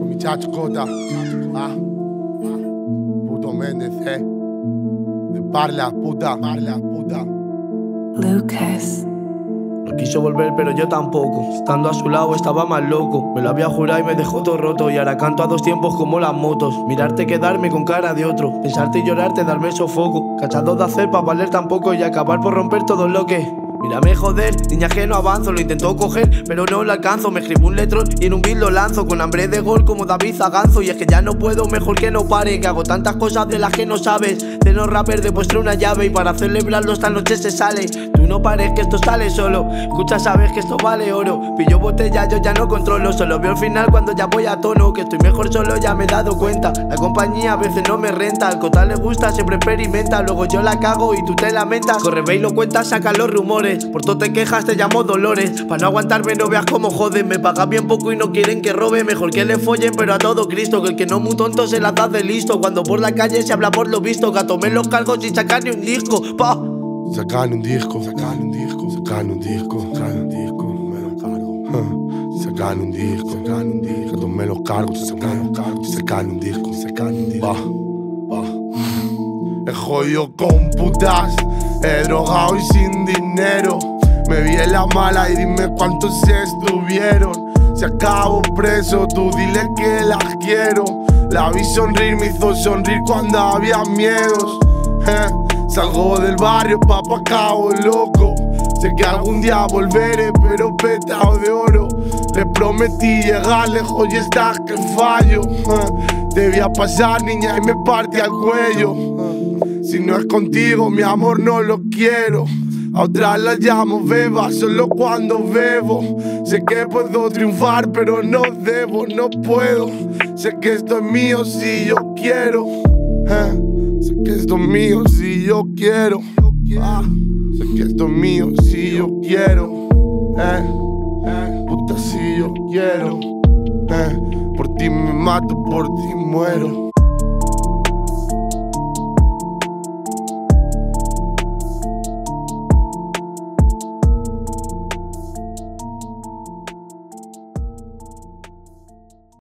Muchacho Cota, ah, puto Méndez, eh. De parla, puta, parla, puta. Lucas. No quiso volver, pero yo tampoco. Estando a su lado estaba más loco. Me lo había jurado y me dejó todo roto. Y ahora canto a dos tiempos como las motos. Mirarte quedarme con cara de otro. Pensarte y llorarte, darme sofoco. Cachado de hacer para valer tampoco y acabar por romper todo lo que. Mírame joder, niña que no avanzo, lo intento coger, pero no lo alcanzo. Me escribo un letrón y en un beat lo lanzo, con hambre de gol como David Zaganzo. Y es que ya no puedo, mejor que no pare, que hago tantas cosas de las que no sabes. De los rappers demuestro una llave y para celebrarlo esta noche se sale. Tú no pares que esto sale solo, escucha, sabes que esto vale oro. Pillo botella, yo ya no controlo, solo veo el final cuando ya voy a tono. Que estoy mejor solo, ya me he dado cuenta. La compañía a veces no me renta, al cotal le gusta, siempre experimenta. Luego yo la cago y tú te lamentas. Corre, ve y lo cuentas, saca los rumores. Por todo te quejas, te llamo Dolores. Para no aguantarme, no veas cómo joden. Me pagan bien poco y no quieren que robe. Mejor que le follen, pero a todo Cristo. Que el que no muy tonto se la da de listo. Cuando por la calle se habla por lo visto. Que tomé los cargos y sacan un disco. Pa. Sacan un disco, sacan un disco, sacan un disco, sacan un disco, me lo cargo. Sacan un disco, sacan un disco, que tomé los cargos, sacan los cargos, sacan un disco, sacan un disco. Va, va. He jodido con putas, he drogado y sin dinero. Me vi en la mala y dime cuántos estuvieron. Se acabó preso, tú dile que las quiero. La vi sonreír, me hizo sonreír cuando había miedos. Salgo del barrio, papá, cabo loco. Sé que algún día volveré, pero petado de oro. Le prometí llegar lejos y estás que fallo. Eh, Debía pasar, niña, y me parte al cuello. Si no es contigo, mi amor, no lo quiero. A otras las llamo beba, solo cuando bebo. Sé que puedo triunfar, pero no debo, no puedo. Sé que esto es mío si yo quiero. Eh, Sé que esto es mío si yo quiero. Ah, sé que esto es mío si yo quiero. Eh, eh, puta si yo quiero. Por ti me mato, por ti muero.